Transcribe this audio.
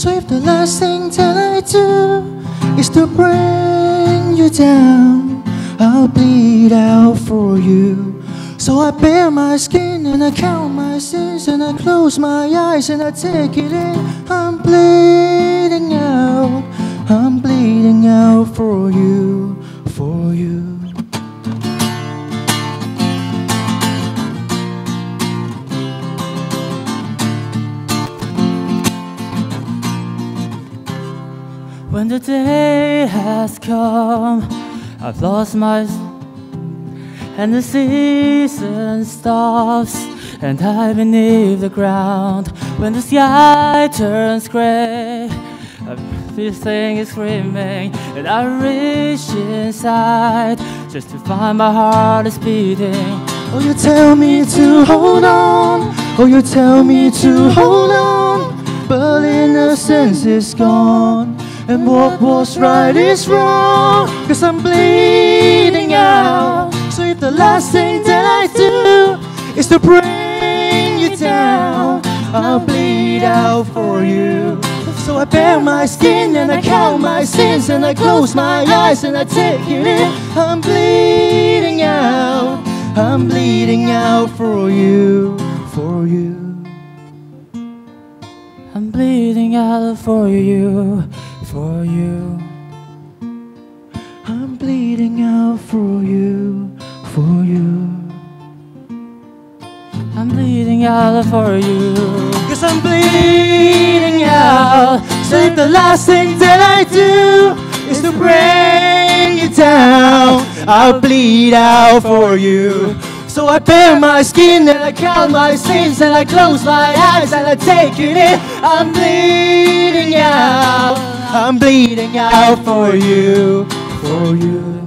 So if the last thing that I do is to bring you down, I'll bleed out for you. So I bare my skin and I count my sins and I close my eyes and I take it in. When the day has come, I've lost my and the season stops and I beneath the ground. When the sky turns gray everything is screaming and I reach inside just to find my heart is beating. Oh you tell me to hold on. Oh you tell me to hold on. But innocence is gone And what was right is wrong. Cause I'm bleeding out. So if the last thing that I do Is to bring you down I'll bleed out for you. So I bare my skin and I count my sins And I close my eyes and I take it in. I'm bleeding out. I'm bleeding out for you, for you I'm bleeding out for you, for you. I'm bleeding out for you, for you. I'm bleeding out for you. Cause I'm bleeding out. So if the last thing that I do Is to bring you down. I'll bleed out for you So I bare my skin and I count my sins And I close my eyes and I take it in. I'm bleeding out. I'm bleeding out for you, for you.